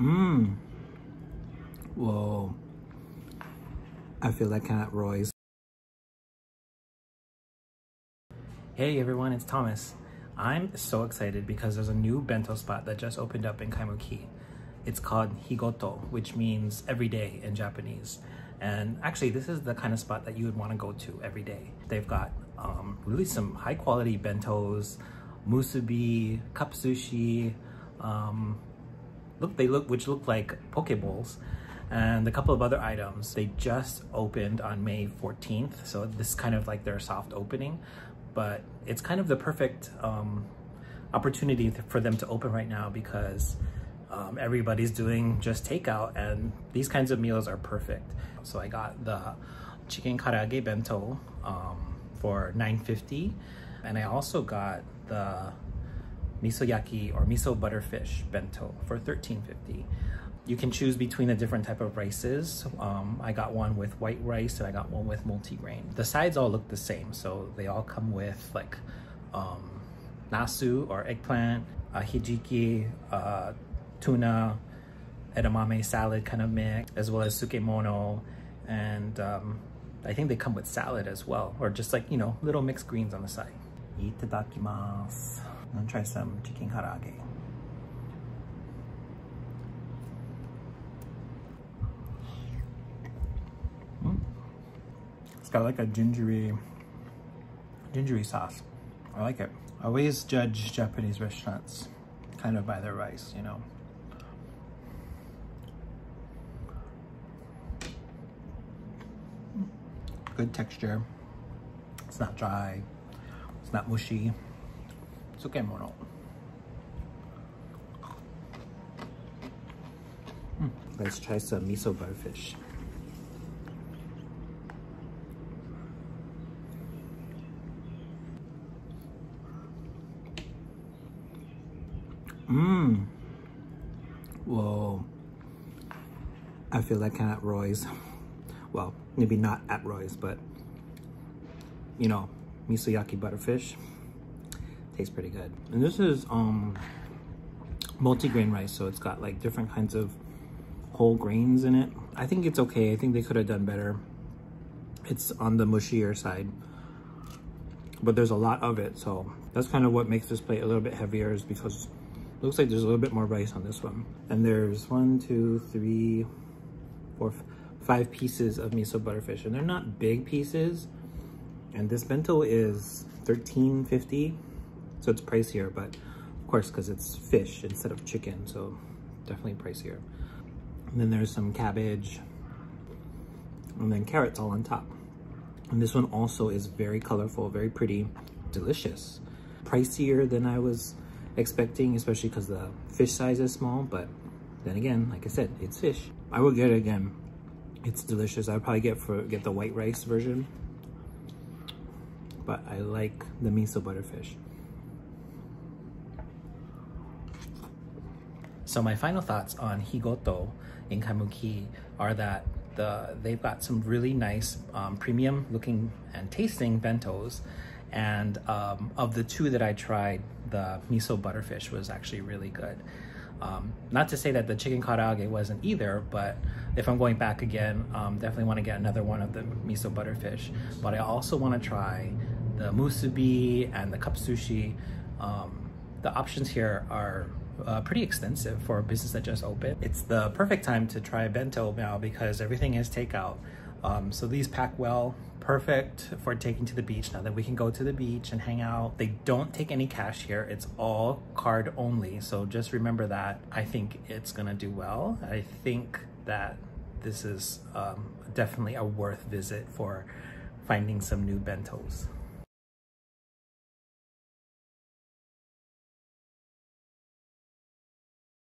Mmm. Whoa. I feel like at Roy's. Hey everyone, it's Thomas. I'm so excited because there's a new bento spot that just opened up in Kaimuki. It's called Higoto, which means every day in Japanese. And actually, this is the kind of spot that you would want to go to every day. They've got um, really some high quality bentos, musubi, cup sushi, um, look they look which look like poke bowls and a couple of other items. They just opened on may 14th so this is kind of like their soft opening but it's kind of the perfect um, opportunity for them to open right now because um, everybody's doing just takeout and these kinds of meals are perfect. So i got the chicken karaage bento um, for 9.50 and i also got the miso yaki or miso butterfish bento for 13.50. You can choose between the different type of rices. Um, I got one with white rice and I got one with multigrain. The sides all look the same, so they all come with like um, nasu or eggplant, hijiki, uh, tuna, edamame salad kind of mix, as well as tsukemono, and um, I think they come with salad as well, or just like, you know, little mixed greens on the side. Itadakimasu. I'm gonna try some chicken karaage. Mm. It's got like a gingery, gingery sauce. I like it. I always judge Japanese restaurants kind of by their rice, you know. Good texture. It's not dry. It's not mushy. Let's try some miso butterfish. Mmm. Whoa. I feel like I'm at Roy's. Well, maybe not at Roy's, but you know, miso yaki butterfish. Tastes pretty good. And this is um multi-grain rice, so it's got like different kinds of whole grains in it. I think it's okay. I think they could have done better. It's on the mushier side, but there's a lot of it. So that's kind of what makes this plate a little bit heavier is because it looks like there's a little bit more rice on this one. And there's one, two, three, four, five pieces of miso butterfish. And they're not big pieces. And this bento is 13.50 so it's pricier, but of course, because it's fish instead of chicken, so definitely pricier. And then there's some cabbage, and then carrots all on top. And this one also is very colorful, very pretty, delicious. Pricier than I was expecting, especially because the fish size is small, but then again, like I said, it's fish. I will get it again. It's delicious. I'll probably get for get the white rice version, but I like the miso butterfish. So my final thoughts on Higoto in Kaimuki are that the, they've got some really nice um, premium looking and tasting bentos. And um, of the two that I tried, the miso butterfish was actually really good. Um, not to say that the chicken karaage wasn't either, but if I'm going back again, um, definitely want to get another one of the miso butterfish. But I also want to try the musubi and the cup sushi. Um, the options here are uh, pretty extensive for a business that just opened. It's the perfect time to try bento now because everything is takeout. Um, so these pack well, perfect for taking to the beach now that we can go to the beach and hang out. They don't take any cash here. It's all card only. So just remember that. I think it's gonna do well. I think that this is um, definitely a worth visit for finding some new bentos.